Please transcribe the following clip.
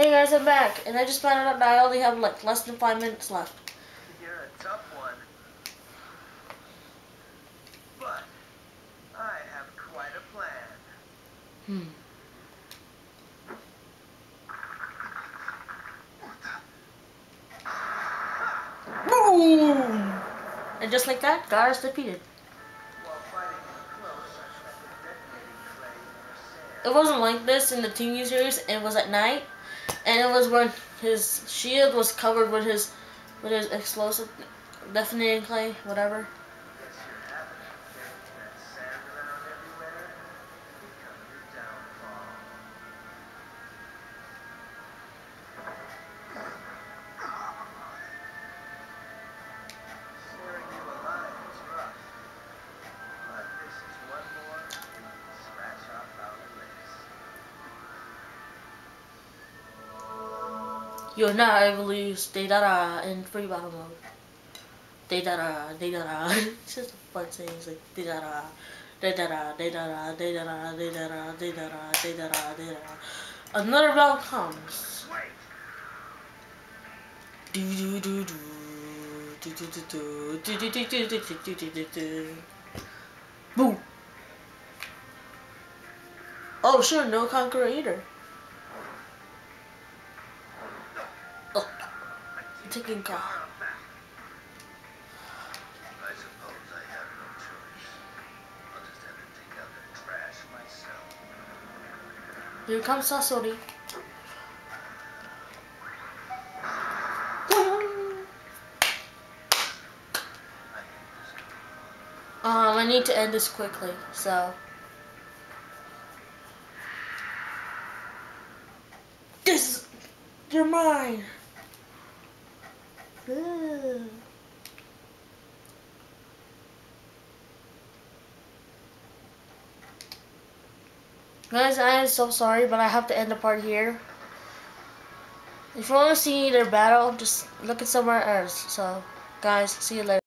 Hey guys, I'm back, and I just found out that I only have like less than five minutes left. You're a tough one. But I have quite a plan. Hmm. Boom! And just like that, Gaara is defeated. While fighting close, I the detonating clay It wasn't like this in the TV series. It was at night, and it was when his shield was covered with his with his explosive detonating clay, whatever. You're not able to use Deidara in free battle mode. Deidara, Deidara. it's just fun saying. It's like Deidara, Deidara, Deidara, Deidara, Deidara, Deidara, Deidara, Deidara. Another round comes. Do do do do. Do do do do. Do do do do do do do do do. Boom. Oh sure, no conqueror either. Trash myself. Here comes Sasori. I hate this. Um, I need to end this quickly, so. This, you're mine. Guys, I am so sorry, but I have to end the part here. If you want to see their battle, just look at somewhere else. So, guys, see you later.